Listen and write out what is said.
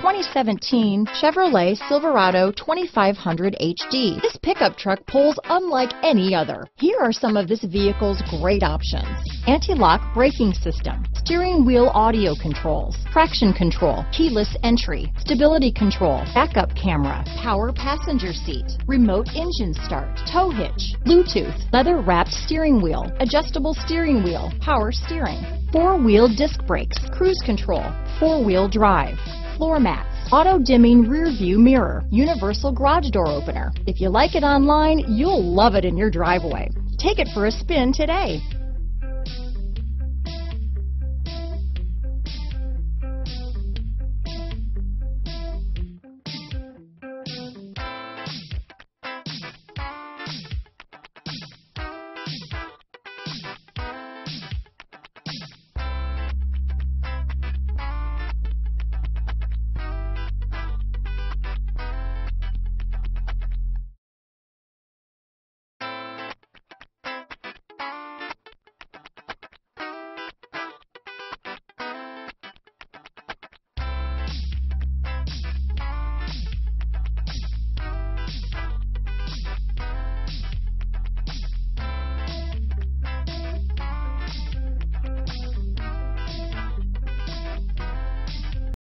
2017 Chevrolet Silverado 2500 HD. This pickup truck pulls unlike any other. Here are some of this vehicle's great options. Anti-lock braking system, steering wheel audio controls, traction control, keyless entry, stability control, backup camera, power passenger seat, remote engine start, tow hitch, Bluetooth, leather wrapped steering wheel, adjustable steering wheel, power steering, four-wheel disc brakes, cruise control, four-wheel drive, floor mats, auto-dimming rear view mirror, universal garage door opener. If you like it online, you'll love it in your driveway. Take it for a spin today.